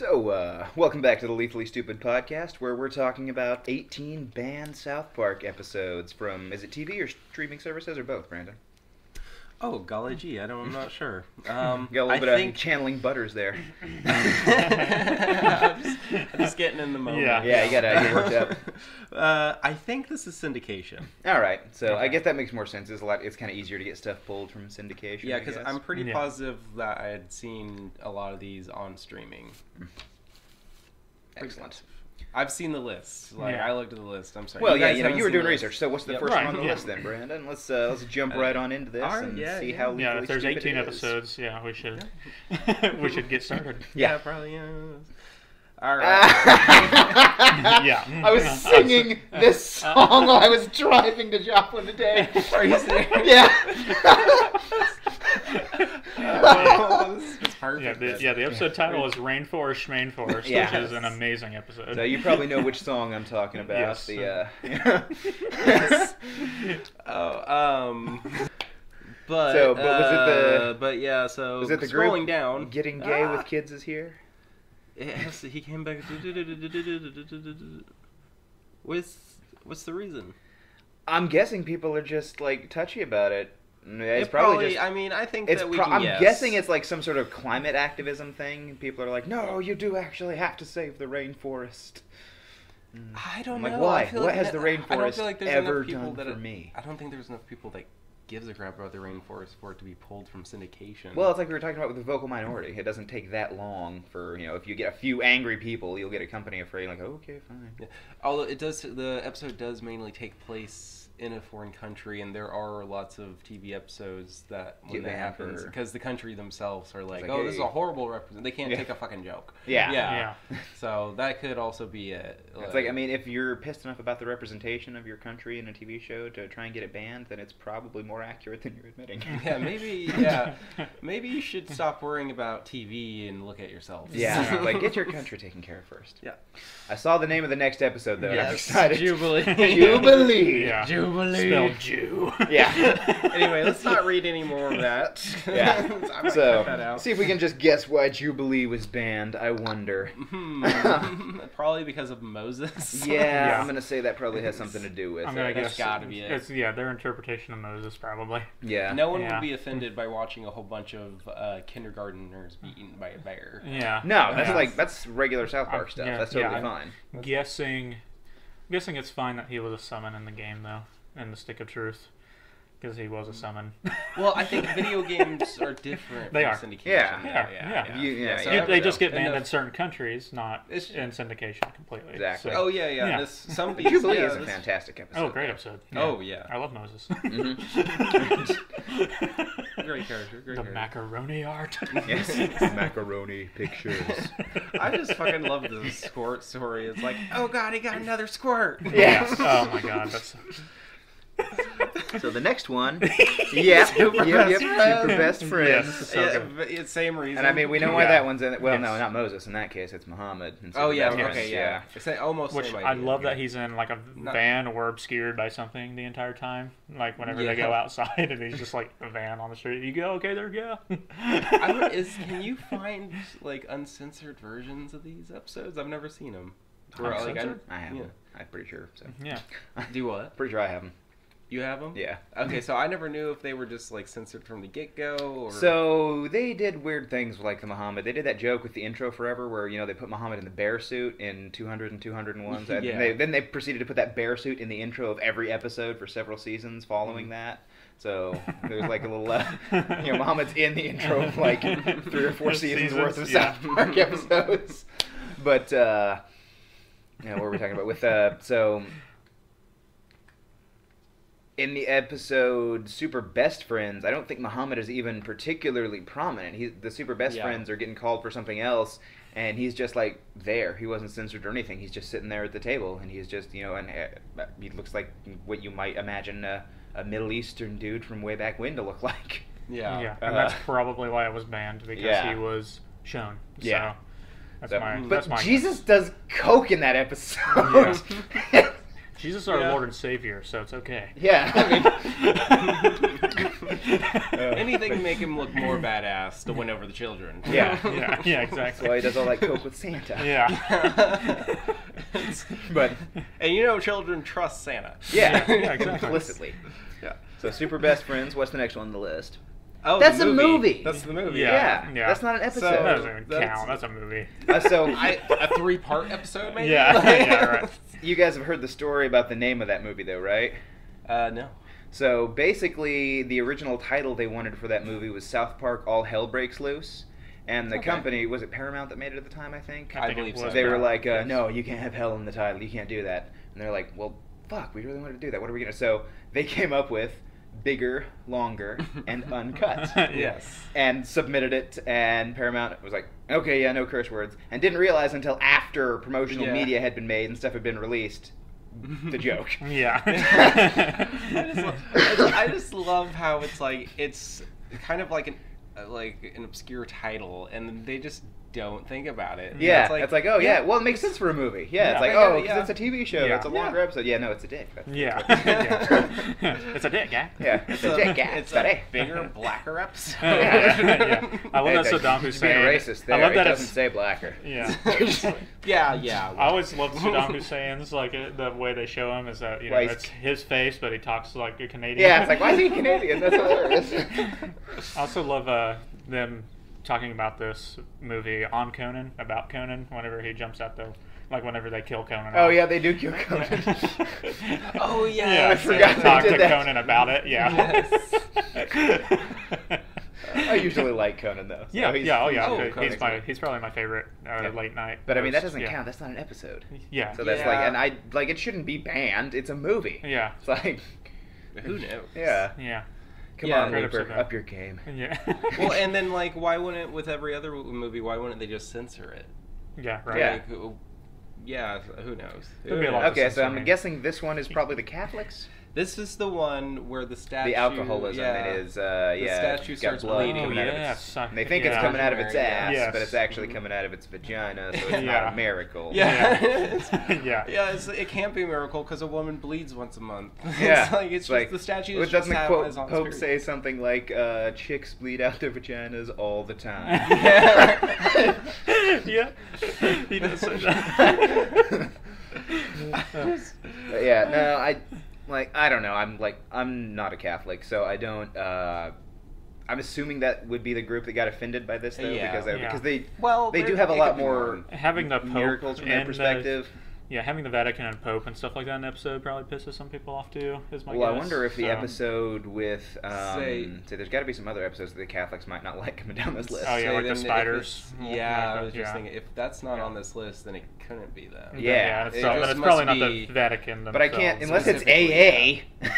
So, uh, welcome back to the Lethally Stupid podcast, where we're talking about 18 banned South Park episodes from, is it TV or streaming services, or both, Brandon? Oh, golly gee, I don't, I'm not sure. Um, Got a little I bit think... of channeling Butters there. I'm, just, I'm just getting in the moment. Yeah. Yeah, you gotta get worked up. Uh, I think this is syndication. All right, so I guess that makes more sense. It's a lot. It's kind of easier to get stuff pulled from syndication. Yeah, I because guess. I'm pretty Yeah. positive that I had seen a lot of these on streaming. excellent. I've seen the list. Like Yeah. I looked at the list. I'm sorry. Well, yeah, you know, you were doing the list. research. So, what's the Yep. first Right, one on the yeah. list then, Brandon? Let's uh, let's jump Uh, right on into this all right, and yeah, see yeah. how Yeah, legally if there's 18 episodes, yeah, we should we should get started. Yeah, Yeah. probably. Yeah. All right. Yeah. I was singing this song while I was driving to Joplin today. Are you serious? Yeah. Oh, this is perfect. Yeah, the, yeah, the episode title is Rainforest Schmainforest, Yeah. which is an amazing episode. so you probably know which song I'm talking about. Yes. The uh, Oh, um. But So, but was it the- uh, but yeah, so was it the scrolling group down, getting gay Ah. with kids is here. Yes, he came back. What's what's the reason? I'm guessing people are just like touchy about it. Yeah, It's It probably, just. I mean, I think It's that we pro- I'm guess. guessing it's like some sort of climate activism thing. People are like, "No, you do actually have to save the rainforest." I don't I'm like, know. why? I feel What like has the rainforest like ever people done that for it- me? I don't think there's enough people that gives a crap about the rainforest for it to be pulled from syndication. Well, it's like we were talking about with the vocal minority. It doesn't take that long for you know if you get a few angry people, you'll get a company afraid like, okay, fine. Although it does, the episode does mainly take place in a foreign country, and there are lots of TV episodes that when Get that banned happens, for- because the country themselves are like, like, "Oh, this is hey." a horrible represent." They can't Yeah. take a fucking joke. Yeah. yeah. So that could also be it. It's like I mean, if you're pissed enough about the representation of your country in a TV show to try and get it banned, then it's probably more accurate than you're admitting. yeah, maybe, yeah, maybe you should stop worrying about TV and look at yourself. Yeah, like get your country taken care of first. Yeah. I saw the name of the next episode though. and I'm excited. Jubilee. Jubilee. yeah. Jubilee. Spelled Jew. Yeah. anyway, let's not read any more of that. Yeah. I might cut that So, out. see if we can just guess why Jubilee was banned. I wonder. Hmm, probably because of Moses. Yeah, Yeah. I'm gonna say that probably has something to do with I'm gonna it. That's guess gotta be it. It's, yeah, their interpretation of Moses probably. Yeah. No one Yeah. would be offended by watching a whole bunch of uh, kindergarteners be eaten by a bear. Yeah. No, that's Yeah. like that's regular South Park Uh, stuff. yeah, that's yeah, totally I'm- fine. guessing guessing it's fine that he was a summon in the game though, in the Stick of Truth, because he was a summon. Well, I think video games are different. They are. syndication. Yeah. Yeah, yeah. You- yeah, so. You- they just get banned the- in certain countries, not It's- in syndication completely. Exactly. So- Oh yeah, yeah. Yeah. This, some But these- Jubilee yeah, is a this- fantastic oh, episode. Oh, great episode. Oh yeah, I love Moses. Mm-hmm. great character. Great the character. macaroni art. Yes. Macaroni pictures. I just fucking love the squirt story. It's like, oh god, he got another squirt. Yeah. oh my god, that's So the next one, yeah, Super yep, best yep, friends. super best friends. Yes. So Yeah, good. but it's same reason. And I mean, we know why Yeah. that one's in it. Well, no, not Moses. In that case, it's Muhammad. and Oh yeah, Yes. okay, friends, yeah. It's a- almost which same I idea. love that he's in like a Not- van or obscured by something the entire time. Like whenever Yeah. they go outside and he's just like a van on the street. You go, okay, there you go. I would, is can you find like uncensored versions of these episodes? I've never seen them. Where, like, I, Uncensored? I have Yeah. them. I'm pretty sure. So yeah. do what? pretty sure I have them. You have them? Yeah. Okay, so I never knew if they were just like censored from the get go or. So they did weird things with, like the Muhammad. They did that joke with the intro forever, where you know they put Muhammad in the bear suit in 200 and 201. And Yeah. they, then they proceeded to put that bear suit in the intro of every episode for several seasons following Mm. that. So there's like a little, uh, you know, Muhammad's in the intro of like three or four seasons, worth of yeah. South Park episodes. But uh, yeah, what were we talking about? With uh, so in the episode Super Best Friends, I don't think Muhammad is even particularly prominent. He, the Super Best Yeah. Friends are getting called for something else, and he's just like there. He wasn't censored or anything. He's just sitting there at the table, and he's just you know, and uh, he looks like what you might imagine a, a Middle Eastern dude from way back when to look like. yeah. Yeah, Uh, and that's probably why it was banned because yeah. he was shown. So Yeah. that's So- my. but that's my Jesus does coke in that episode. Jesus is our Yeah. Lord and Savior, so it's okay. Yeah, I mean, Anything to make him look more badass to win over the children. Yeah. yeah, yeah, that's exactly. why he does all that coke with Santa. Yeah. But and you know, children trust Santa. yeah, Yeah, yeah, exactly. implicitly. Yeah. So super best friends. What's the next one on the list? Oh, That's the a movie. That's the movie. Yeah. Yeah, yeah. that's not an that episode. doesn't even That's- count. That's a movie. Uh, so I, a three-part episode, maybe. Yeah, yeah, right. You guys have heard the story about the name of that movie, though, right? Uh, no. So basically, the original title they wanted for that movie was South Park: All Hell Breaks Loose, and the Okay. company was it Paramount that made it at the time, I think. I I think believe so. they were like, uh, "No, you can't have hell in the title. You can't do that." And they're like, "Well, fuck, we really wanted to do that. What are we gonna?" So they came up with bigger, longer, and uncut. Yes. and submitted it and paramount was like okay yeah no curse words and didn't realize until after promotional Yeah. media had been made and stuff had been released the joke Yeah. I, just love, I just- I just love how it's like it's kind of like an like an obscure title, and they just don't think about it. yeah it's it's like, oh yeah. well it makes sense for a movie yeah, it's like Yeah, oh yeah. because it's a tv show Yeah. it's a longer Yeah. episode yeah no it's a dick That's- yeah. that's yeah. It's a dick, yeah. yeah it's a dick yeah it's buddy. a bigger, blacker episode. yeah, yeah. I love Hey, that that- Saddam he's being racist there I love that it that doesn't it's say blacker yeah. yeah, yeah. I always love Saddam Hussein's like uh, the way they show him is that you know it's his face, but he talks like a Canadian. yeah it's like why is he Canadian that's hilarious I also love uh, them talking about this movie on Conan about Conan whenever he jumps out the like whenever they kill Conan. oh off. yeah they do kill Conan Oh, yeah, yeah. I so forgot they they talk did to that. Conan about it. Yeah. I usually like Conan though so Yeah, he's- yeah, oh yeah. Oh, he's, Conan's my he's probably my favorite uh, Yeah. late night. But I mean, that doesn't yeah. count. That's not an episode. Yeah, So that's Yeah. like, and I like it shouldn't be banned. It's a movie. yeah, It's like, Who knows? yeah. yeah, Come Yeah. on, Great Looper, episode, up your game. yeah. Well, and then like, why wouldn't with every other movie? Why wouldn't they just censor it? yeah, right. Yeah. Like, who- yeah. Who knows? There'd be a lot Okay, so I'm guessing this one is probably the Catholics. This is the one where the statue. the alcoholism yeah. is, uh, The yeah, statue got starts blood bleeding. coming Oh, out of its. I- and they think it's coming out of its ass, Yes. but it's actually Mhm. coming out of its vagina, so it's Yeah. not a miracle. Yeah. Yeah. yeah. It's, it can't be a miracle because a woman bleeds once a month. Yeah, it's like it's, just the statue. Well, doesn't the quote is Pope spirit. say something like, uh, "Chicks bleed out their vaginas all the time"? Yeah. yeah, he does say that. But yeah, no, I like I don't know. I'm like I'm not a Catholic, so I don't. uh I'm assuming that would be the group that got offended by this, though, Yeah. because they, Yeah. because they Well, they do have a lot more having the Pope miracles from their and the- perspective. Yeah, having the Vatican and Pope and stuff like that in an episode probably pisses some people off too. Is my guess. well, I wonder if the So- episode with um, Say- say, there's got to be some other episodes that the Catholics might not like coming down this list. Oh, yeah, Say like the spiders. Yeah, I was Yeah. just thinking if that's not Yeah. on this list, then it couldn't be them. But Yeah, it's, it probably, but it's must probably not be- the Vatican. But I can't unless it's AA.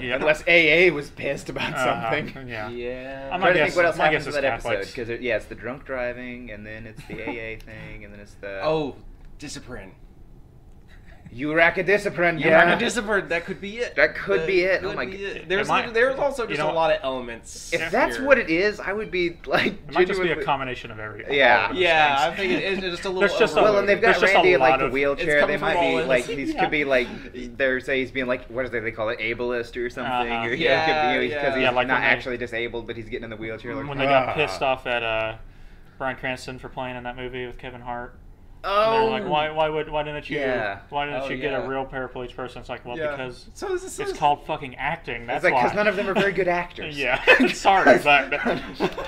Yeah. Unless AA was pissed about Uh-huh, something. Yeah. Yeah. I'm I'm not trying to think what else my happens in that episode because yeah, it's the drunk driving, and then it's the AA thing, and then it's the Oh, discipline. Eureka-discipline, Yeah, yeah. discipline. That could be it. That could be it. Oh could my be g- it. There's It might- there's also you just know- a lot of elements. If that's here. what it is, I would be like. It might just be a combination of every. Yeah. of Yeah, things. I think it is just a little. There's just a- Well, and they've got There's just a Randy in like the wheelchair. They might from all be like these Yeah. could be like they're say he's being like what is it they call it ableist or something Uh-huh. or you Yeah, know, because yeah. he's Yeah, like not actually disabled but he's getting in the wheelchair. Like, when they got "Ah." pissed off at uh, Bryan Cranston for playing in that movie with Kevin Hart. And Oh, they're like, oh. why, why would, why didn't you, Yeah. why didn't Oh, you get yeah. a real paraplegic person? It's like, well, Yeah. because So this is it's called fucking acting. That's It's like why. because none of them are very good actors. yeah, sorry, but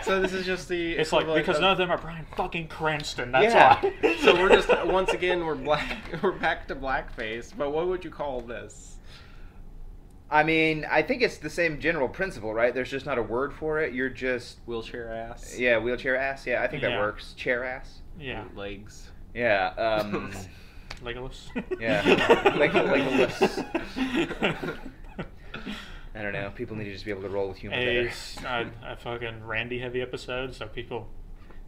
So this is just the. it's like because of- none of them are Bryan fucking Cranston. That's Yeah. why. So we're just once again we're black. We're back to blackface. But what would you call this? I mean, I think it's the same general principle, right? There's just not a word for it. You're just Wheelchair ass. yeah, wheelchair ass. Yeah, I think that works. Chair ass. yeah, Legs. Yeah. Um, Legolas. Yeah. Leg- Legolas. I don't know. People need to just be able to roll with humor a, better. a, a fucking Randy heavy episode, so people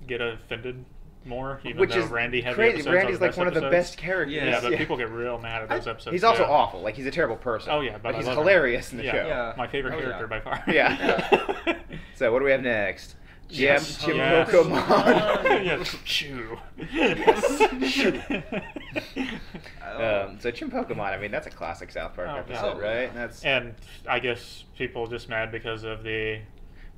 get offended more. Even Which though is Randy heavy crazy. episodes are Randy's the like best one of the best characters. Yeah, Yeah, but people get real mad at those episodes. He's also yeah. awful. Like he's a terrible person. Oh yeah, but, but he's love him. hilarious in the yeah. show. Yeah. My favorite Oh, character yeah. by far. Yeah. So what do we have next? Jam, Yes. Jim Yes. Pokemon. yes. Chew. Um, so Chinpokomon, I mean, that's a classic South Park Oh, episode, Oh. right? That's and I guess people just mad because of the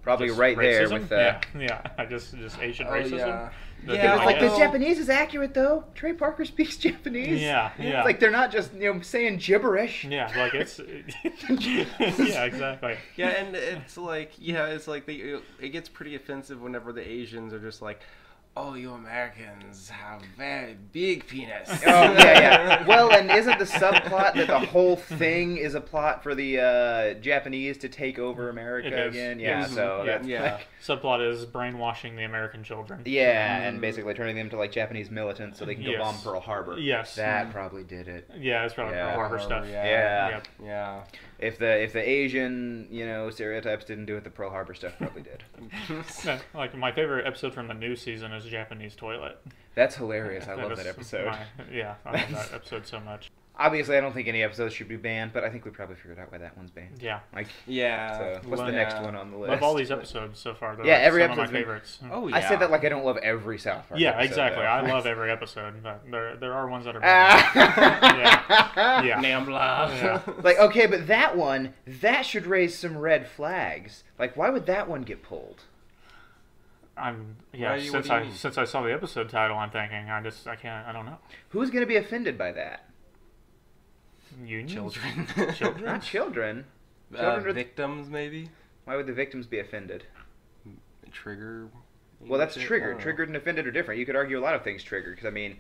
probably just right there racism. with the. yeah, yeah. I just just Asian Oh, racism. yeah. The- Yeah, It was I like the Japanese is accurate though. Trey Parker speaks Japanese. Yeah, yeah. It's like they're not just you know saying gibberish. Yeah, like it's. yeah, exactly. Yeah, and it's like yeah, it's like they it gets pretty offensive whenever the Asians are just like, "Oh, you Americans have very big penis." Oh yeah, yeah. Well, and isn't the subplot that the whole thing is a plot for the uh, Japanese to take over America again? Yeah, yes. so Yeah. that's Yeah. like- Subplot is brainwashing the American children. yeah, and Mm. basically turning them to like Japanese militants so they can go Yes. bomb Pearl Harbor. Yes. that Mm. probably did it. Yeah, it's probably Yeah. Pearl Harbor stuff. Yeah. Yeah. Yep. Yeah. If the if the Asian you know stereotypes didn't do it, the Pearl Harbor stuff probably did. Yeah, Like my favorite episode from the new season is Japanese toilet. That's hilarious. I That love that episode. my- yeah, I love that episode so much. Obviously, I don't think any episodes should be banned, but I think we probably figured out why that one's banned. Yeah, Like, Yeah. so what's the next yeah. one on the list? love all these episodes so far. They're Yeah, like every some of my episode's been- favorites. Oh yeah. I said that like I don't love every South Park. yeah, episode, exactly. though. I love every episode, but there there are ones that are. Banned. Ah. Yeah. Nambla. Yeah. Like okay, but that one that should raise some red flags. Like, why would that one get pulled? I'm yeah. you- since what do you I mean? since I saw the episode title, I'm thinking I just I can't I don't know. Who's gonna be offended by that? Unions? Children. Children? Not children. Uh, Children are- victims, maybe. Why would the victims be offended? Trigger. Well, that's triggered. Triggered and offended are different. You could argue a lot of things triggered because I mean,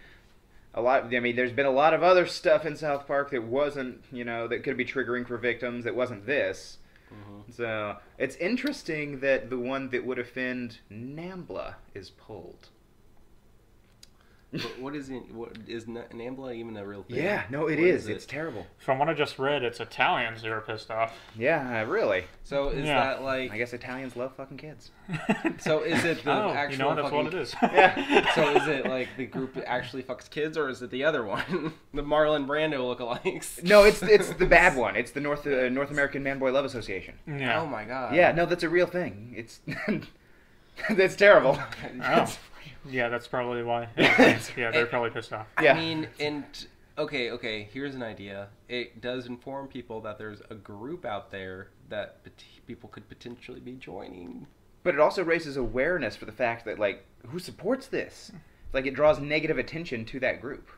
a lot. I mean, there's been a lot of other stuff in South Park that wasn't, you know, that could be triggering for victims. That wasn't this. Mhm. So it's interesting that the one that would offend Nambla is pulled. But what is it? What is N- Nambla even a real thing? Yeah, no, it What is. It's terrible. From what I just read, it's Italians who are pissed off. Yeah, uh, really. So is Yeah. that like? I guess Italians love fucking kids. So is it the oh, you actual know that's what it is. Yeah. So is it like the group actually fucks kids, or is it the other one, the Marlon Brando lookalikes? No, it's it's the bad one. It's the North uh, North American Man Boy Love Association. Yeah. Oh my god. Yeah, no, that's a real thing. It's that's terrible. Oh. Yeah, that's probably why. yeah, they're probably pissed off. Yeah. I mean, and okay, okay. Here's an idea. It does inform people that there's a group out there that people could potentially be joining. But it also raises awareness for the fact that like who supports this? Like it draws negative attention to that group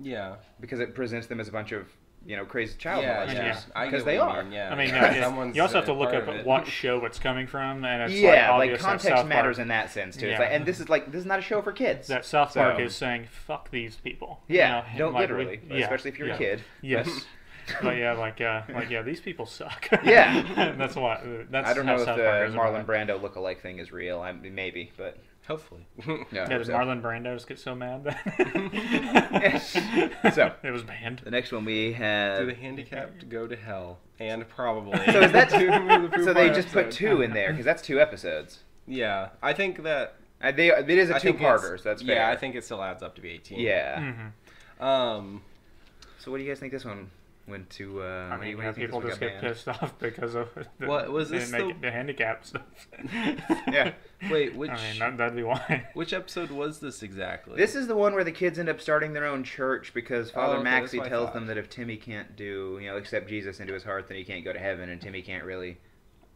Yeah. because it presents them as a bunch of you know crazy child yeah, molesters yeah. I get because what they are. mean, Yeah. I mean, yeah, it- Someone's you also have to look part up of it. what show it's coming from, and it's yeah, like, like, obvious that context South matters Park, in that sense too. It's Yeah. like, and this is like this is not a show for kids. that South Park So- is saying "fuck these people." yeah, you know, don't like, literally, we- yeah, especially if you're yeah. a kid. Yes. but yeah, like uh, like yeah, these people suck. Yeah. that's why. That's I don't how know if South the Marlon. Brando look-alike thing is real. I mean, maybe, but Hopefully. no. Yeah, does did hope so. Marlon Brando's get so mad? So. it was banned. The next one we have Do have. the handicapped go to hell? And probably. So is that Two the so? They Fighters just put two in there because that's two episodes. Yeah, I think that. Uh, they it is a two-parter. So that's yeah. fair. I think it still adds up to be eighteen. Yeah. hmm Um. So what do you guys think this one went to? Uh, I mean, you, what do yeah, people just get banned? pissed off because of the, What, was this make the- the handicap stuff. Yeah. Wait, which I mean, that, that'd be why. which episode was this exactly? This is the one where the kids end up starting their own church because Father Oh, okay, Maxi tells thought. them that if Timmy can't do, you know, accept Jesus into his heart, then he can't go to heaven, and Timmy can't really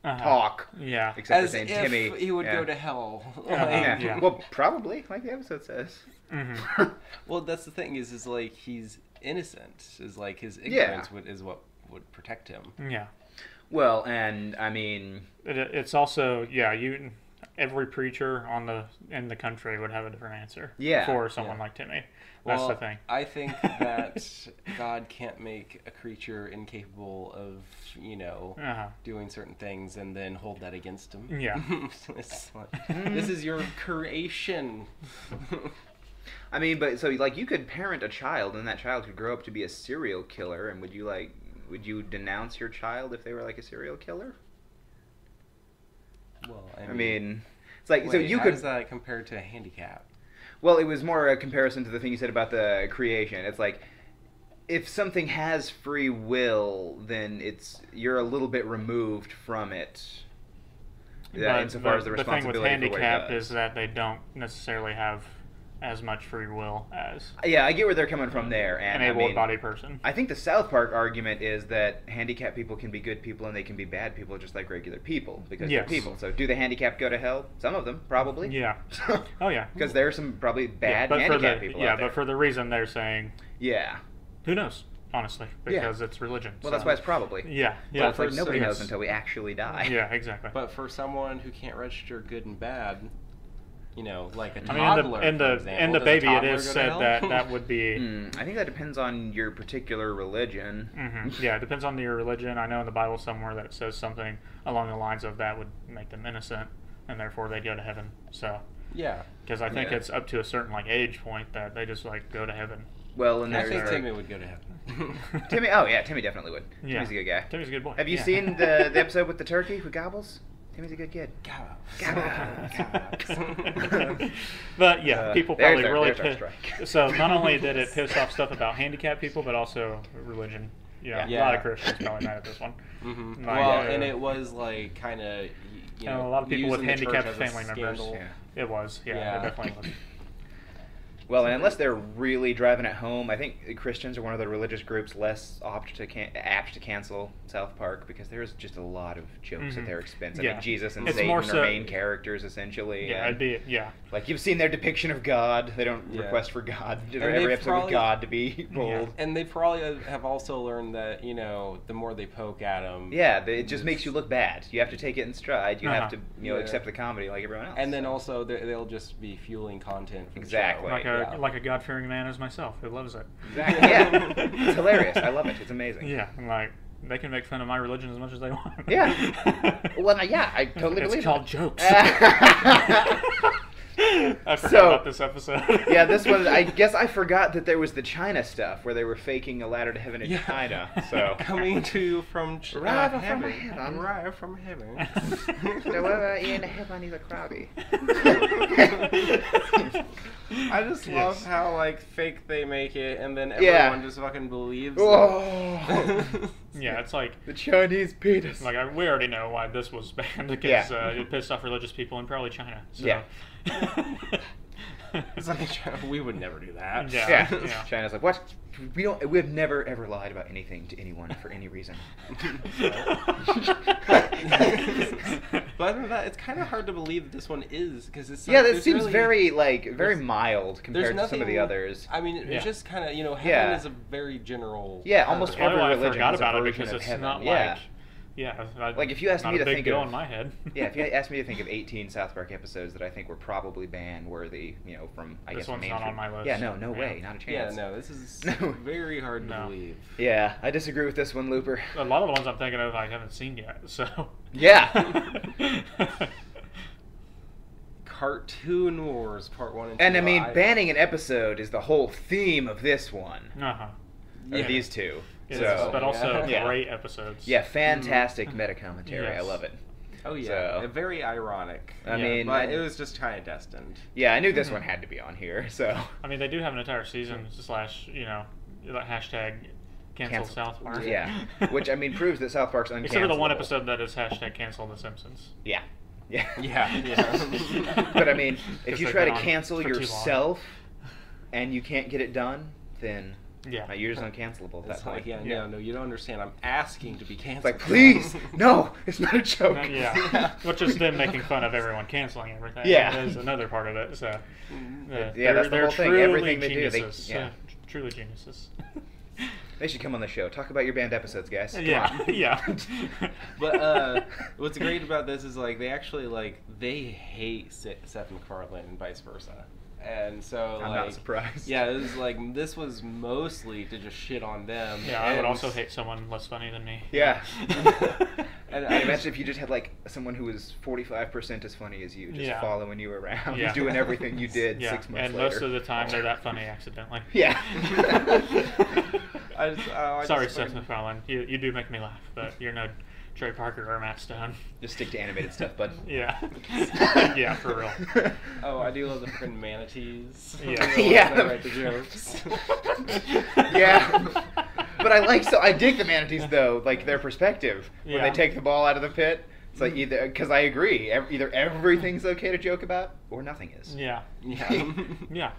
Uh-huh. talk Yeah. except as for saying if Timmy. he would yeah. go to hell. Uh-huh. Like- Yeah. Yeah. Well, probably, like the episode says. hmm Well, that's the thing is, is like he's innocent. Is like his Yeah. ignorance would is what would protect him. Yeah. well, and I mean, It, it's also yeah you every preacher on the in the country would have a different answer Yeah. for someone Yeah. like Timmy. That's well, the thing. I think that God can't make a creature incapable of, you know, Uh-huh. doing certain things and then hold that against him. Yeah. it's like, this is your creation. I mean, but so like you could parent a child, and that child could grow up to be a serial killer, and would you like? Would you denounce your child if they were like a serial killer? well, I I mean, mean, it's like so you how could. does that compare to a handicap? Well, it was more a comparison to the thing you said about the creation. It's like if something has free will, then it's you're a little bit removed from it. Yeah, But insofar as the the thing with responsibility for what he handicap is that they don't necessarily have as much free will as Yeah, I get where they're coming from there, and an I mean, able-bodied person. I think the South Park argument is that handicapped people can be good people and they can be bad people just like regular people because Yes. they're people. So do the handicapped go to hell? Some of them probably. Yeah. Oh yeah. Because there are some probably bad yeah, but for handicapped the people yeah, out there. but for the reason they're saying, yeah. who knows? Honestly, Yeah. because it's religion. Well, so- that's why it's probably. Yeah, Well, yeah. it's like for nobody some- knows until we actually die. Yeah, exactly. But for someone who can't register good and bad, you know, like a I mean, toddler, in the in for the example, in the does a baby, it toddler is go to said hell? that that would be. Hmm, I think that depends on your particular religion. hmm Yeah, it depends on your religion. I know in the Bible somewhere that it says something along the lines of that would make them innocent, and therefore they'd go to heaven. So, yeah. because I think Yeah. it's up to a certain like age point that they just like go to heaven. Well, and I there's think Timmy would go to heaven. Timmy. Oh yeah, Timmy definitely would. Yeah. Timmy's a good guy. Timmy's a good boy. Have you Yeah. seen the, the episode with the turkey who gobbles? Timmy's a good kid. but yeah, Uh, people probably our- really there's our pi- strike. So not only did it piss off stuff about handicapped people, but also religion. Yeah, Yeah. a lot of Christians probably mad at this one. hmm Well, uh, and it was like kind of, you And know, a lot of people with using the church handicapped family members. Yeah. It was, yeah, Yeah. it definitely was. Well, and unless they're really driving it home, I think Christians are one of the religious groups less apt to can- apt to cancel South Park because there's just a lot of jokes at Mhm. their expense. I Yeah. mean, Jesus and It's Satan more are so- main characters essentially. Yeah, and, it'd be yeah. like you've seen their depiction of God. They don't Yeah. request for God every episode probably- with God to be rolled. And they probably have also learned that you know the more they poke at them, Yeah, they, it just makes you look bad. You have to take it in stride. You have Uh-huh. to, you know, Yeah. accept the comedy like everyone else. And then also they- they'll just be fueling content. For Exactly. The Like show. A like a God fearing man as myself who loves it. exactly, yeah, it's hilarious. I love it. It's amazing. Yeah, and like they can make fun of my religion as much as they want. Yeah. Well, yeah, I totally it's believe called it. jokes. I forgot So- about this episode. yeah, this was. I guess I forgot that there was the China stuff where they were faking a ladder to heaven in Yeah. China. So coming to you from China, Arrive uh, from heaven. heaven. Arrive from heaven. However, in heaven is a crabby. I just Yes. love how like fake they make it, and then Yeah. everyone just fucking believes. Oh. it. yeah, it's like the Chinese penis. like I, we already know why this was banned because Yeah. uh, it pissed off religious people in probably China. So. Yeah. it's like we would never do that. Yeah. yeah. Yeah. China's like, what? We don't. We've never ever lied about anything to anyone for any reason. but other than that, it's kind of hard to believe that this one is because it's yeah, like, that there's seems really- very like very mild there's compared to some of the others. I mean, it's Yeah. just kind of you know, heaven Yeah. is a very general. Yeah, almost That's every why I religion forgot has a about it version because of it's heaven. not Yeah. like yeah, I- Like, if you asked not me a to big think deal of- in my head. Yeah, if you asked me to think of 18 South Park episodes that I think were probably ban worthy, you know, from I This guess one's not on my list. Yeah, no, no Yeah. way, not a chance. Yeah, no, this is No. very hard to No. believe. Yeah, I disagree with this one, Looper. a lot of the ones I'm thinking of I haven't seen yet. So Yeah. Cartoon Wars Part One and Two. And I mean, banning an episode is the whole theme of this one, uh-huh. or Yeah. these two. It so, is, but also Yeah. great episodes. yeah, fantastic meta commentary. I love it. Oh yeah, So- very ironic. I Yeah. mean, but I- it was just kind of destined. Yeah, I knew this Mhm. one had to be on here. So I mean, they do have an entire season slash, you know, like hashtag cancel, Cancel. South Park. yeah, which I mean proves that South Park's uncancelable. Except for the one episode that is hashtag cancel The Simpsons. Yeah, yeah, Yeah, yeah. but I mean, if you try to cancel for too long. yourself and you can't get it done, then Yeah. My year's uncancelable at that It's point. like, yeah, Yeah. no, no, you don't understand. I'm asking to be It's canceled. like, please, no, it's not a joke. Uh, yeah. Yeah. Which is them making fun of everyone canceling everything. Yeah. Is another part of it. So, uh, Yeah, they're, that's the whole thing. truly Everything they do, they- geniuses. yeah. Uh, truly geniuses. They should come on the show. Talk about your band episodes, guys. Come yeah. on. Yeah. But uh, what's great about this is like they actually like they hate Seth MacFarlane and vice versa, and so I'm like not surprised. yeah, it was like this was mostly to just shit on them. Yeah, I would also hate someone less funny than me. Yeah. And I I imagine if you just had like someone who was 45% as funny as you, just Yeah. following you around, Yeah. doing everything you did Yeah, six months and later. most of the time they're that funny accidentally. Yeah. I just, oh, I Sorry, just Seth fucking- MacFarlane. You, you do make me laugh, but you're no Trey Parker or Matt Stone. Just stick to animated stuff, bud. Yeah. yeah, for real. Oh, I do love the freaking manatees. Yeah. Yeah. that write the jokes. yeah. But I like so I dig the manatees though, like their perspective when Yeah. they take the ball out of the pit. It's like either because I agree, ev- either everything's okay to joke about or nothing is. Yeah. Yeah. Yeah.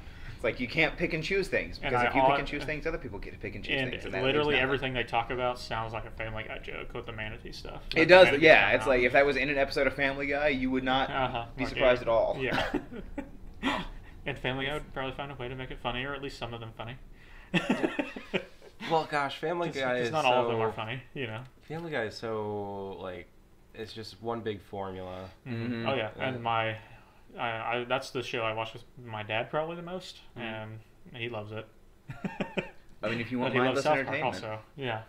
It's like you can't pick and choose things And because I if you pick and choose things, other people get to pick and choose And things. And that literally everything they talk about sounds like a Family Guy joke with the manatee stuff. Like It does, yeah. It's out. like if that was in an episode of Family Guy, you would not Uh-huh. be Like, surprised yeah. at all. Yeah. and Family Guy would probably find a way to make it funny, or at least some of them funny. well, gosh, Family It's- Guy it's is not so, all of them are funny, you know. Family Guy is so like it's just one big formula. Mhm. Oh yeah, Yeah. and my, I, I that's the show I watch with my dad probably the most, Mhm. and he loves it. I mean, if you But want he loves mindless South Park entertainment. also. Yeah,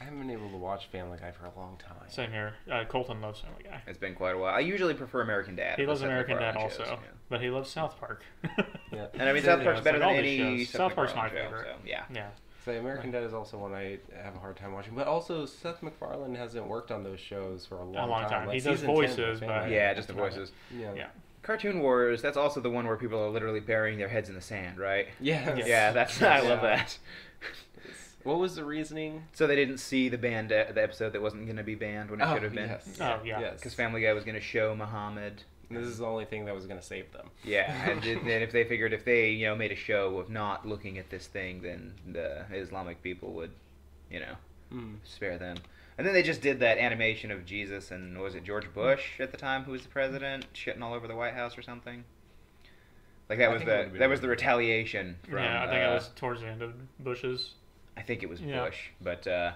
I haven't been able to watch Family Guy for a long time. same here. Uh, Colton loves Family Guy. It's been quite a while. I usually prefer American Dad. He loves American Dad MacFarlane also, shows, but he loves South Park. Yeah. And I mean, South Park's it's better like than all these any South Park's my MacFarlane show, favorite. So, yeah. yeah. So American Dad is also one I have a hard time watching, but also Seth MacFarlane hasn't worked on those shows for a long, long time. Like He does season 10 voices, but- Yeah, just the voices. yeah, Yeah. Cartoon Wars, that's also the one where people are literally burying their heads in the sand, right? Yeah, Yes. Yeah, that's I love Yeah. that. What was the reasoning? So they didn't see the band uh, the episode that wasn't going to be banned when it Oh, should have been. yes. Oh, yeah. Yes. Because Family Guy was going to show Muhammad. This is the only thing that was going to save them. Yeah, and then if they figured if they you know made a show of not looking at this thing, then the Islamic people would, you know, Mm. spare them. And then they just did that animation of Jesus and was it George Bush at the time who was the president shitting all over the White House or something. Like that I was the that was the retaliation from. yeah, I think uh, it was towards the end of Bush's. I think it was Yeah. Bush, but uh,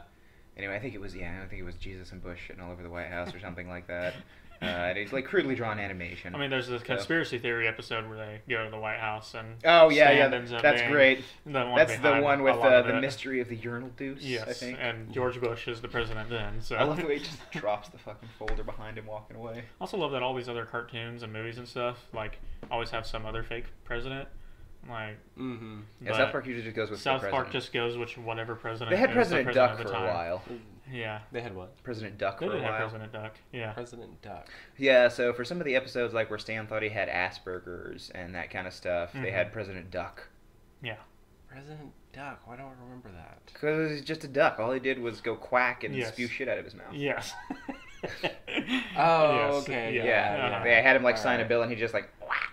anyway, I think it was yeah, I think it was Jesus and Bush shitting all over the White House or something like that. Uh, it's like crudely drawn animation. I mean, there's this conspiracy theory episode where they go to the White House and oh yeah, yeah, ends up that's great. The That's the one with uh, the it. mystery of the urinal deuce. Yes, I think. and George Bush is the president then. So I love the way he just drops the fucking folder behind him walking away. also love that all these other cartoons and movies and stuff like always have some other fake president. Like Mm-hmm. Yeah, South Park usually just goes with South the Park president. just goes with whatever president. They had President, the Duck for a while. Yeah, They had what? President Duck they for a have while. President Duck. Yeah, President Duck. Yeah, so for some of the episodes, like where Stan thought he had Asperger's and that kind of stuff, they Mhm. had President Duck. yeah. President Duck. Why don't I remember that? Because he's just a duck. All he did was go quack and Yes. spew shit out of his mouth. Yes. Oh, okay, Yeah. Yeah, uh-huh. they had him like All sign a bill, and he just like.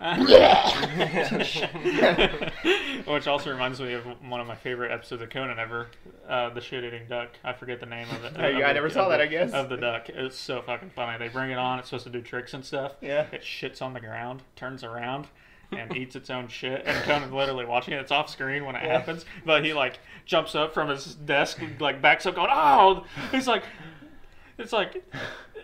Which also reminds me of one of my favorite episodes of Conan ever, uh, the shit-eating duck. I forget the name of it. Yeah, of I the- never saw the- that, I guess. Of the duck, it's so fucking funny. They bring it on. It's supposed to do tricks and stuff. Yeah. It shits on the ground, turns around, and eats its own shit. And Conan's literally watching it. It's off screen when it Yeah. happens, but he like jumps up from his desk, like backs up, going, "Oh!" He's like, "It's like."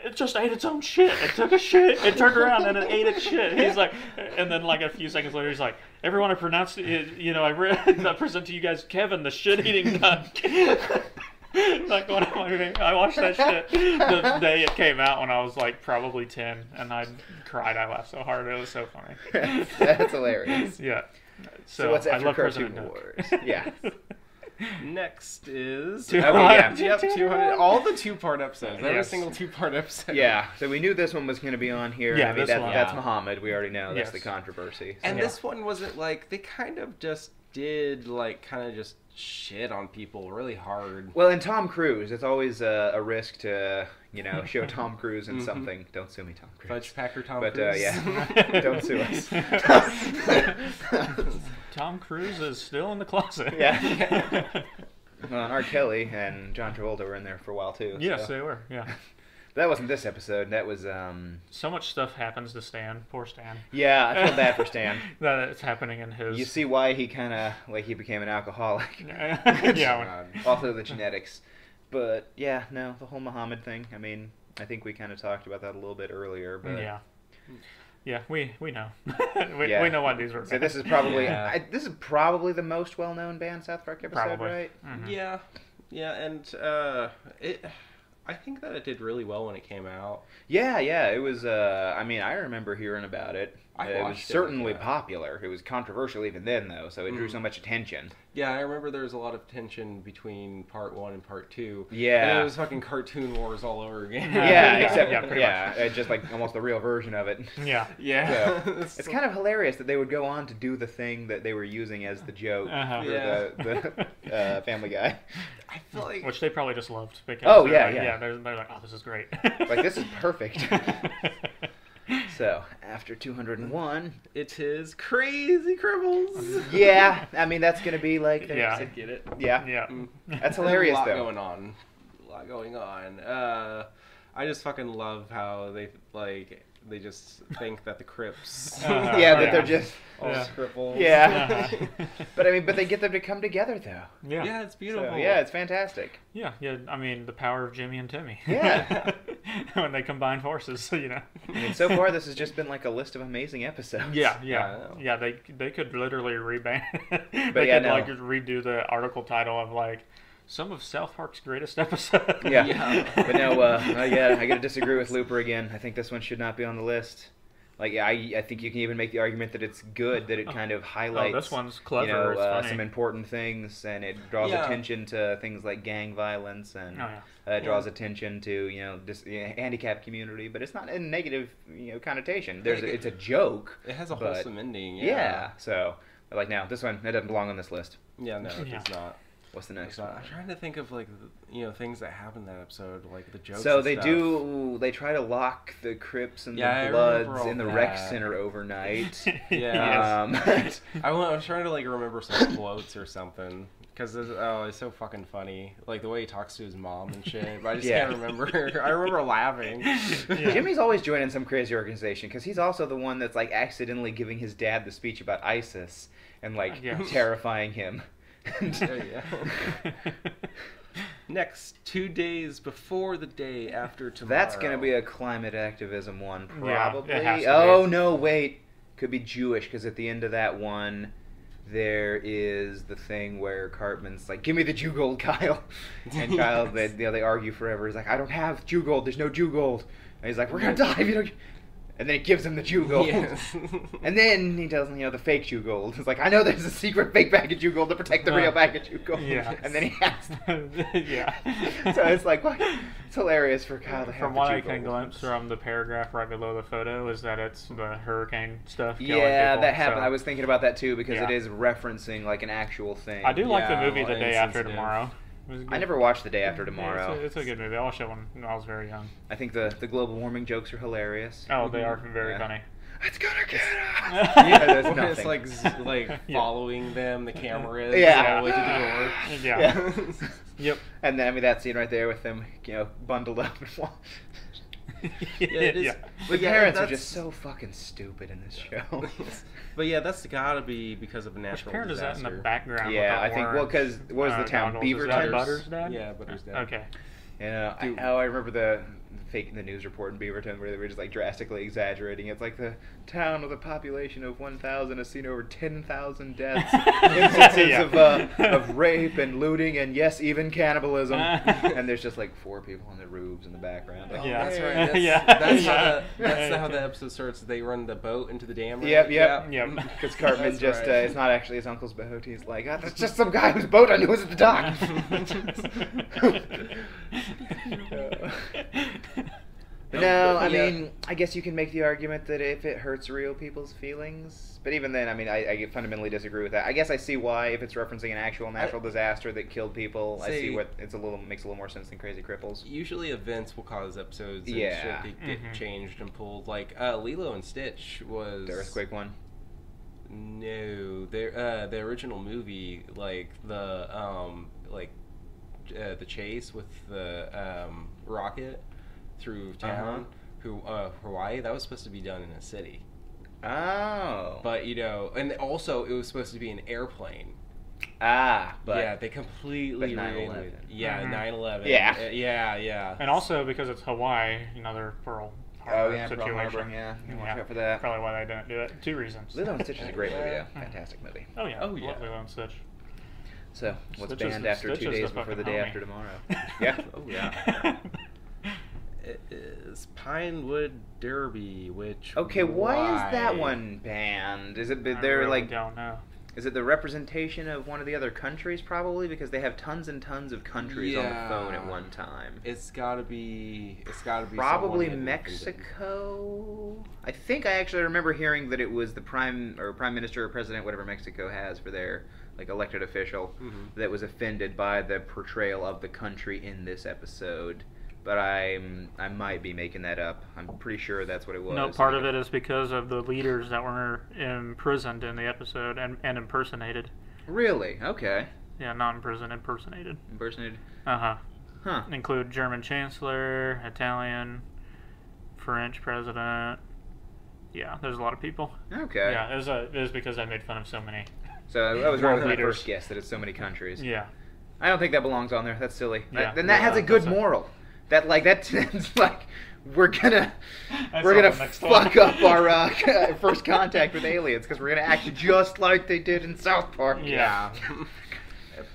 It just ate its own shit. It took a shit. It turned around and it ate its shit. He's like, and then like a few seconds later, he's like, "Everyone, I pronounced it. You know, I, re- I present to you guys Kevin, the shit-eating duck." like one of my, I watched that shit the day it came out when I was like probably ten, and I cried. I laughed so hard. It was so funny. That's hilarious. Yeah. So, So, what's I after love Cartoon President Duck. Wars? Yeah. Next is Two- oh, Okay, yeah, yeah. yep, 200, all the two-part episodes. Every Yes. single two-part episode. Yeah, so we knew this one was going to be on here. Yeah, I mean, this that, one. that's Yeah. Muhammad. We already know. That's Yes. the controversy. So- And Yeah. this one wasn't like they kind of just did like kind of just shit on people really hard. Well, and Tom Cruise, it's always a, a risk to, you know, show Tom Cruise in Mhm. something. Don't sue me, Tom Cruise. Fudge Packer Tom But, uh, yeah. Don't sue us. Tom Cruise is still in the closet. Yeah. well, and R. Kelly and John Travolta were in there for a while, too. yes, so. they were. Yeah. That wasn't this episode. That was, um... So much stuff happens to Stan. Poor Stan. Yeah, I feel bad for Stan. that it's happening in his. You see why he kind of, like, he became an alcoholic. yeah. when- also the genetics. But, yeah, no, the whole Muhammad thing, I mean, I think we kind of talked about that a little bit earlier, but... yeah. Yeah, we we know. we, Yeah. we know what these were. So this is probably Yeah. I, this is probably the most well-known band South Park episode, Probably. right? Mhm. Yeah, yeah, and uh, it. I think that it did really well when it came out. Yeah, yeah. It was. Uh, I mean, I remember hearing about it. I it was watched it, certainly yeah. popular. It was controversial even then, though, so it drew Mm. so much attention. Yeah, I remember there was a lot of tension between part one and part two. Yeah. And it was fucking cartoon wars all over again. Yeah, Yeah, yeah, except yeah, yeah, pretty uh, just like almost the real version of it. Yeah. Yeah. It's kind of hilarious that they would go on to do the thing that they were using as the joke Uh-huh. for Yeah. the, the uh, Family Guy. I feel like Which they probably just loved because Oh, they're yeah, yeah. they're, they're like, oh, this is great. Like this is perfect. So after 201, it is his crazy cripples. yeah, I mean that's gonna be like Yeah. I get it. yeah, yeah. Mm. That's hilarious, a lot though. going on. A lot going on. Uh, I just fucking love how they like they just think that the Crips Uh-huh. yeah, that yeah. they're just all Yeah. cripples. Yeah. Uh-huh. But I mean, but they get them to come together though. yeah. yeah, it's beautiful. So, yeah, it's fantastic. Yeah, yeah. I mean, the power of Jimmy and Timmy. Yeah. when they combine forces, you know. I mean, so far this has just been like a list of amazing episodes. Yeah, Yeah, yeah, yeah. They they could literally reband. But they yeah, could no. like redo the article title of like some of South Park's greatest episodes. Yeah. Yeah. But no, uh, uh, yeah, I gotta disagree with Looper again. I think this one should not be on the list. Like, I, I think you can even make the argument that it's good that it kind of highlights. Oh, this one's clever. You know, uh, some important things, and it draws Yeah. attention to things like gang violence, and Oh, yeah. uh, draws Yeah. attention to you know dis- you know, handicapped community. But it's not a negative you know connotation. There's a, it's a joke. It has a but- wholesome ending. Yeah. Yeah. So, but like, now, this one it doesn't belong on this list. Yeah, no, Yeah. it's not. What's the next one? I'm trying to think of like you know things that happened in that episode, like the jokes. So and they stuff. do. They try to lock the Crips and Yeah, the remember Bloods in the rec center overnight. Yeah. Um, I, I was trying to like remember some quotes or something because oh, it's so fucking funny. Like the way he talks to his mom and shit. But I just Yeah. can't remember. I remember laughing. Yeah. Jimmy's always joining some crazy organization because he's also the one that's like accidentally giving his dad the speech about ISIS and like Yeah. terrifying him. Yeah, yeah. Next, two days before the day after tomorrow. That's gonna be a climate activism one, Yeah, it probably. has to be. oh no, wait, could be Jewish because at the end of that one, there is the thing where Cartman's like, "Give me the Jew gold, Kyle," and Kyle they you know, they argue forever. He's like, "I don't have Jew gold. There's no Jew gold," and he's like, "We're gonna die if you don't." And then he gives him the Jew gold. Yes. And then he tells him, you know, the fake Jew gold. He's like, I know there's a secret fake bag of Jew gold to protect the real bag of Jew gold. yeah. And then he has yeah. So it's like, what? It's hilarious for Kyle to have From the what Jew I can gold. glimpse from the paragraph right below the photo is that it's the hurricane stuff. Yeah, people, that happened. so- I was thinking about that too because Yeah. it is referencing like an actual thing. I do like the movie well, The Day After insensitive. Tomorrow. It was I never watched The Day After Yeah, Tomorrow. It's a, it's a good movie. I watched it when I was very young. I think the, the global warming jokes are hilarious. Oh, they are very Yeah. funny. It's gonna get us. Yeah, there's When nothing. it's like z- like Yeah. following them, the camera is Yeah. all the way to the door. Yeah. Yep. And then I mean that scene right there with them, you know, bundled up and wa- Yeah, it is. Yeah. The But yeah, parents are just so fucking stupid in this show. but yeah, that's gotta be because of a natural Which natural parent is that in the background? Yeah, I think well because what was uh, the town goggles? Is that Beaverton? Butters' dad? Yeah, Butters' dad. Okay. Yeah, I, Dude. oh, I remember the fake the news report in Beaverton where they were just like drastically exaggerating. It's like the town with a population of 1,000 has seen over 10,000 deaths, instances Yeah. of uh, of rape and looting, and yes, even cannibalism. and there's just like four people on the roofs in the background. Like, Yeah. That's "Hey." right. That's, Yeah. that's, Yeah. How the, that's how the episode starts. They run the boat into the dam. Right? Yep, yep. Yep. Because Cartman That's just, right. uh, it's not actually his uncle's boat. He's like, oh, that's just some guy whose boat I knew was at the dock. But no, I Yeah. mean, I guess you can make the argument that if it hurts real people's feelings, but even then, I mean, I, I fundamentally disagree with that. I guess I see why if it's referencing an actual natural disaster that killed people, I see See- what it's a little makes a little more sense than Crazy Cripples. Usually events will cause episodes and Yeah. shit to get Mhm. changed and pulled. Like uh, Lilo and Stitch was The earthquake one. No, the uh, the original movie, like the um like uh, the chase with the um, rocket through town, who uh, Hawaii. That was supposed to be done in a city, Oh, but you know, and also it was supposed to be an airplane. ah, but yeah, they completely but ruined 9/11. it. Yeah, Mhm. 9/11. Yeah. Uh, yeah, yeah. and also because it's Hawaii, another Pearl oh Harbor yeah, Pearl situation. Harbor, yeah, you watch Yeah. out for that. Probably why they didn't do it. Two reasons. Lilo and Stitch is a great movie, Yeah. though. Fantastic movie. Oh yeah. Oh, yeah. Love Lilo and Stitch. So, what's Stitch is banned after Stitch two is days the before the fucking day homie. after tomorrow? Yeah. Oh yeah. it is Pinewood Derby, which Okay, why, is that one banned? Is it I they're really like don't know. is it the representation of one of the other countries probably because they have tons and tons of countries on the phone at one time. It's gotta be. It's gotta be Probably someone hidden from them. Mexico. I think I actually remember hearing that it was the prime or prime minister or president, whatever Mexico has for their like elected official, Mhm. that was offended by the portrayal of the country in this episode. But I'm I might be making that up. I'm pretty sure that's what it was. No, part of it is because of the leaders that were imprisoned in the episode and, and impersonated. Really? Okay. Yeah, not imprisoned, impersonated. Impersonated. Uh huh. Huh. Include German chancellor, Italian, French president. Yeah, there's a lot of people. Okay. Yeah, it was, uh, it was because I made fun of so many. So I was wrong with my first guess that it's so many countries. Yeah. I don't think that belongs on there. That's silly. Yeah. That- then that has a good a- moral. That like that, that's like we're gonna That's we're gonna fuck one. up our uh, first contact with aliens because we're gonna act just like they did in South Park. Yeah.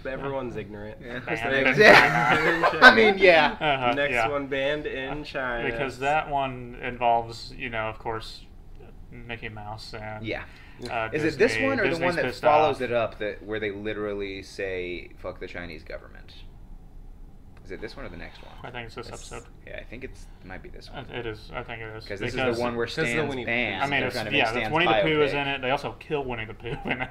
Everyone's ignorant. Yeah, Banned that's the in next- China. I mean, yeah. Uh-huh, Next yeah. one banned in China. Because that one involves, you know, of course, Mickey Mouse and Yeah. Uh, Is it this one or the one that follows off. it up that where they literally say "fuck the Chinese government"? Is it this one or the next one? I think it's this It's- episode. Yeah, I think it's it might be this one It is. I think it is. because this is the one where the Stan's Winnie- banned. I mean, They're it's, trying to make yeah, that's Stan's Winnie the Pooh is in it. They also kill Winnie the Pooh in it.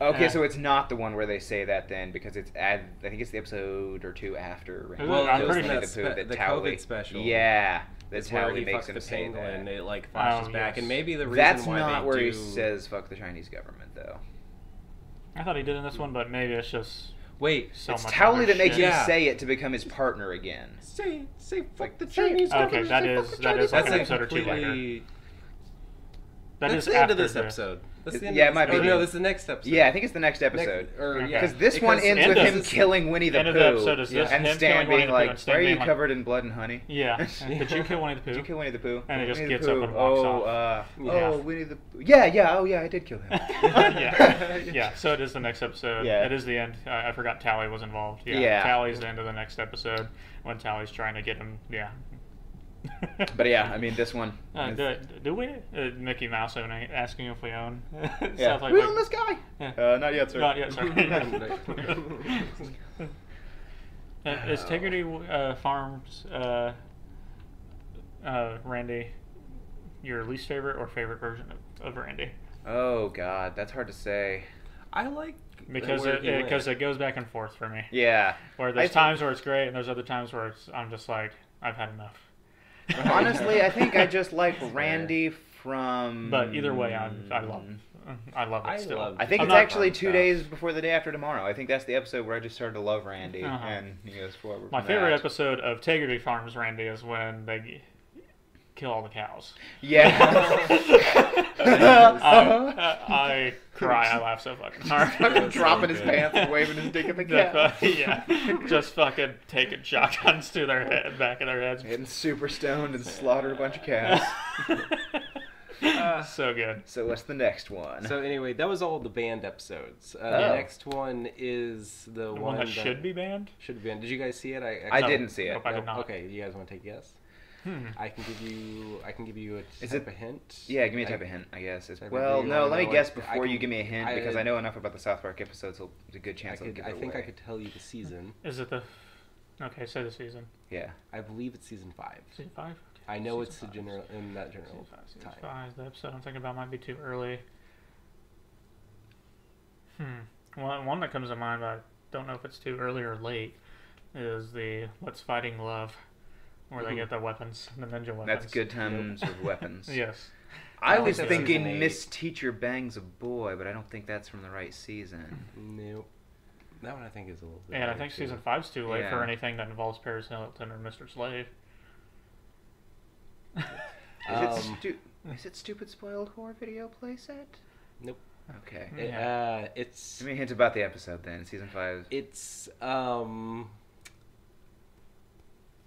Okay, Uh, so it's not the one where they say that then because it's ad, I think it's the episode or two after. Is well, I'm pretty sure- that Pooh spe- that the Towelie- COVID special. Yeah, That's how he makes fucks him the say penguin. that. It like flashes Oh, back, yes. and maybe the reason That's why not they where do... he says "fuck the Chinese government" though. I thought he did in this one, but maybe it's just Wait, so it's much. Towelie other that makes shit. him Yeah. say it to become his partner again. say say fuck like, the say- Chinese. Okay, government, that say is- fuck the that Chinese is like an government. episode or two later. completely- That That's is the end of after this the- episode. That's the end yeah, it might be. or no, this is the next episode. Yeah, I think it's the next Next- episode. or, Okay. yeah. Because this one ends with him killing Winnie the End Pooh. of the episode is this, and him Stan being like, Stan "Are you covered in blood and honey?" Yeah. Did you kill Winnie the Pooh? Did you kill Winnie the Pooh? And he just gets up and walks oh, off. Uh, Yeah. Oh, Winnie the Pooh. Yeah, yeah. Oh, yeah. I did kill him. yeah, yeah. So it is the next episode. Yeah. It is the end. I, forgot Towelie was involved. Yeah. Towelie's the end of the next episode when Towelie's trying to get him. Yeah. But yeah, I mean, this one. Uh, is- do, do we? Uh, Mickey Mouse owning, asking if we own. Yeah. Sounds like we own this guy. Yeah. Uh, not yet, sir. Not yet, sorry. Uh, is Tegridy uh, Farms, uh, uh, Randy, your least favorite or favorite version of, of Randy? Oh God, that's hard to say. I like Because where it, because it goes back and forth for me. Yeah. Where there's thi- times where it's great and there's other times where it's, I'm just like I've had enough. Honestly, I think I just like Randy from. But either way, I I love I love it I still. love- I think I'm it's actually two stuff. days before the day after tomorrow. I think that's the episode where I just started to love Randy, Uh-huh. and he goes forward. my from favorite that. episode of Tegridy Farms Randy is when they kill all the cows. Yeah. I, I cry. I laugh so fucking hard. Fucking dropping his pants and waving his dick at the Just, cat. uh, yeah, just fucking taking shotguns to their head, back of their heads. Getting super stoned and slaughter a bunch of cows. so good. So what's the next one? So anyway, that was all the banned episodes. Uh, Oh. The next one is the, The one, one that should be banned. should be banned. Did you guys see it? I, I No. didn't see it. Nope, I did not. Okay, you guys want to take a guess? Hmm. I can give you. I can give you a Is it- of hint. Yeah, give me a type of hint, I guess. It's, Type well, no, let me guess know, like, I before you give me a hint I- because I know enough about the South Park episodes. So there's a good chance I'll could, give I it think I could tell you the season. Is it the? Okay, say the season. Yeah. I believe it's season five. Season five. I know Season it's the five. general in that general Season five. Season time. five. The episode I'm thinking about might be too early. Hmm. One one that comes to mind, but I don't know if it's too early or late, is the "What's Fighting Love," where they Mhm. get the weapons, the ninja weapons. That's good times with weapons. Yes. I I was think thinking. Miss Teacher bangs a boy, but I don't think that's from the right season. Nope. That one I think is a little. bit And I think too. season five's too late for anything that involves Paris Hilton or Mr. Slave. Is, Um, it, stu- is it stupid spoiled whore video playset? Nope. Okay. It- Yeah. uh, it's Give me a hint about the episode then. Season five. it's um.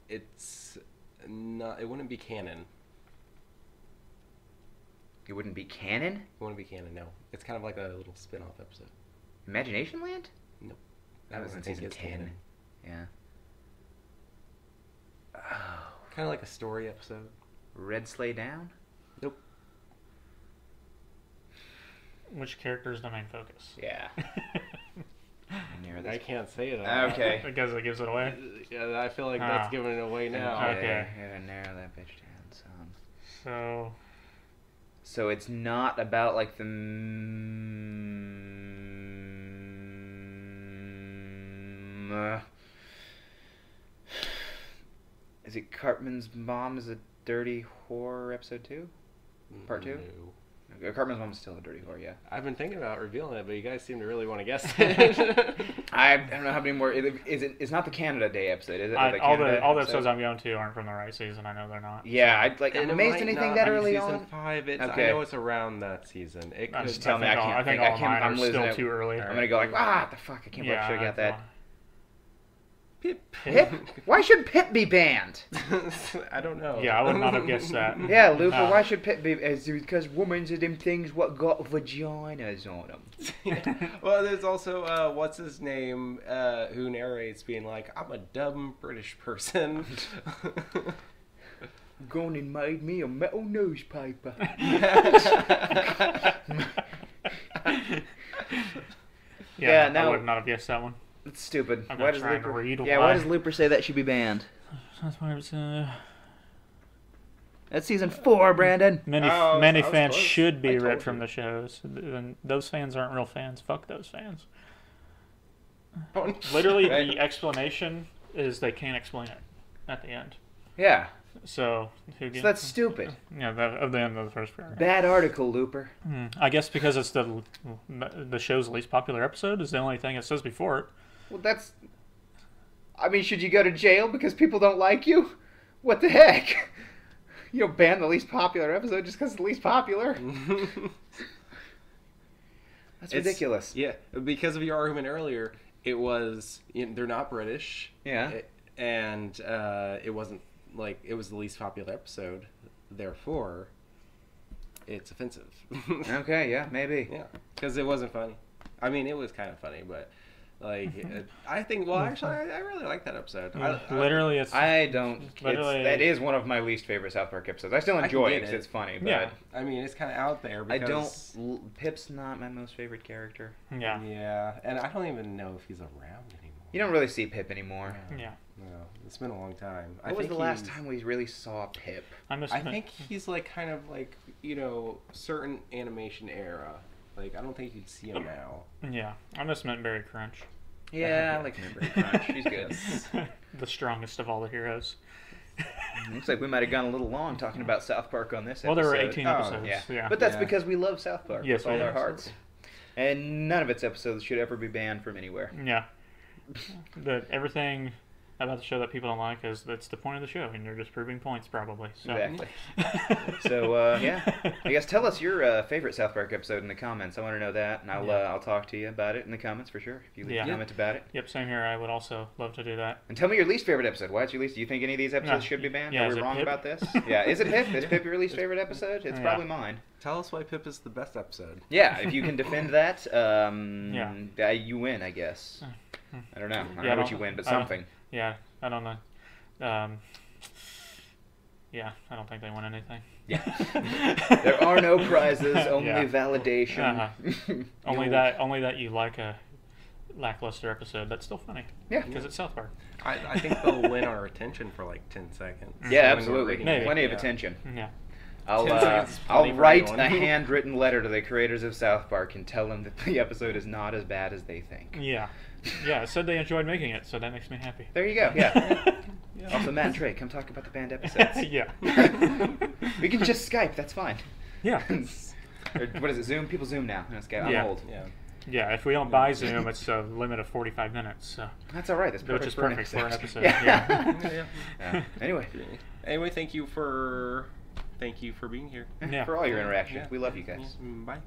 It's not. It wouldn't be canon. It wouldn't be canon. It wouldn't be canon. No. It's kind of like a little spin-off episode. Imagination Land. Nope. That I was in wouldn't think season ten. canon. Yeah. Oh. kind of like a story episode. Red Sleigh Down. Nope. Which character is the main focus? Yeah. Near I can't say it. Okay. because it gives it away. Yeah, I feel like Ah. that's giving it away now. Okay. Gotta narrow that bitch down some. So So it's not about like the. mm, uh, is it Cartman's mom is a dirty whore episode two? Part two? No. Cartman's mom is still a dirty whore, yeah. I've been thinking about revealing it, but you guys seem to really want to guess it. I, I don't know how many more. Is it? It's not the Canada Day episode, is it? I, the all the all the episodes I'm going to aren't from the right season. I know they're not. Yeah, I like. I'm amazed anything not that be early season on. Five. It's, Okay. I know it's around that season. It I could. just tell I me think I can't I think think- I all can't- mine I'm losing still it. too early. I'm gonna go like, ah, the fuck! I can't believe I should have got that. Pip. Pip? Why should Pip be banned? I don't know. Yeah, I would not have guessed that. Yeah, Looper, Uh, why should Pip be? Is it because women's are them things what got vaginas on them. well, there's also uh, what's his name uh, who narrates being like, "I'm a dumb British person." Gone and made me a metal newspaper. Yeah, Yeah, now- I would not have guessed that one. That's stupid. I'm why not does trying to read yeah, why. why does Looper say that should be banned? That's why it's uh, That's season four, Brandon. many Oh, many fans close. should be ripped from the shows. And those fans aren't real fans. Fuck those fans. Oh, Literally, Right. the explanation is they can't explain it at the end. Yeah, So who so gets? that's stupid. yeah, the, of the end of the first paragraph. Bad article, Looper. Hmm. I guess because it's the the show's least popular episode is the only thing it says before it. Well, that's. I mean, should you go to jail because people don't like you? What the heck? You don't ban the least popular episode just because it's the least popular. That's It's- ridiculous. Yeah, because of your argument earlier, it was you know, they're not British. Yeah. it- and uh, it wasn't like it was the least popular episode. Therefore, it's offensive. Okay, yeah, maybe. Yeah, because it wasn't funny. I mean, it was kind of funny, but like it, I think. Well, actually, I, I really like that episode. I, I- Literally, it's I don't. It's, Literally- that is one of my least favorite South Park episodes. I still enjoy get it because it. it's funny, but Yeah. I mean, it's kind of out there. I don't. Pip's not my most favorite character. yeah, Yeah, and I don't even know if he's around anymore. You don't really see Pip anymore. yeah. No, it's been a long time. I was think the last time we really saw Pip? I miss. I think he's like kind of like you know certain animation era. Like I don't think you'd see him now. Yeah, I miss Mintberry Crunch. Yeah, I like Mintberry Crunch. She's good. the strongest of all the heroes. Looks like we might have gone a little long talking about South Park on this Well, episode. there were 18 Oh, episodes. Yeah. Yeah, but that's Yeah. because we love South Park Yes, with all our hearts. And none of its episodes should ever be banned from anywhere. yeah. The everything about the show that people don't like is that's the point of the show, and you're just proving points probably. So. Exactly. So uh, yeah, I guess tell us your uh, favorite South Park episode in the comments. I want to know that, and I'll Yeah. uh, I'll talk to you about it in the comments for sure. If you leave Yeah. a comment about it, Yep, same here. I would also love to do that. and tell me your least favorite episode. Why is your least? Do you think any of these episodes Yeah. should be banned? Yeah, Are we wrong Pip? about this? Yeah, is it Pip? Is Pip your least favorite episode? It's Yeah. probably mine. Tell us why Pip is the best episode. Yeah, if you can defend that, um, Yeah. yeah, you win, I guess. I don't know. I don't Yeah, know I what don't- you win, but I don't- something. Yeah, I don't know. Um, yeah, I don't think they won anything. Yeah. there are no prizes, only Yeah. validation. Uh-huh. Only You'll- that, only that you like a lackluster episode. That's still funny Yeah. because it's South Park. I, I think they'll win our attention for like ten seconds. Yeah, when absolutely. Maybe. it. Plenty of Yeah. attention. Yeah, I'll uh, I'll plenty for write a handwritten letter to the creators of South Park and tell them that the episode is not as bad as they think. yeah, yeah. It said they enjoyed making it, so that makes me happy. There you go. Yeah. Yeah. also, Matt and Trey, come talk about the banned episodes. yeah. we can just Skype. That's fine. Yeah. Or what is it? Zoom? People Zoom now. No, Skype. I'm Yeah. old. Yeah. Yeah, if we don't buy Zoom, it's a limit of 45 minutes. So. That's all right. That's Which perfect, is for, an perfect for an episode. episode, yeah. Yeah. Yeah. Anyway, Anyway, thank you for thank you for being here. Yeah. for all your interaction. Yeah. we love you guys. Yeah. Mm, Bye.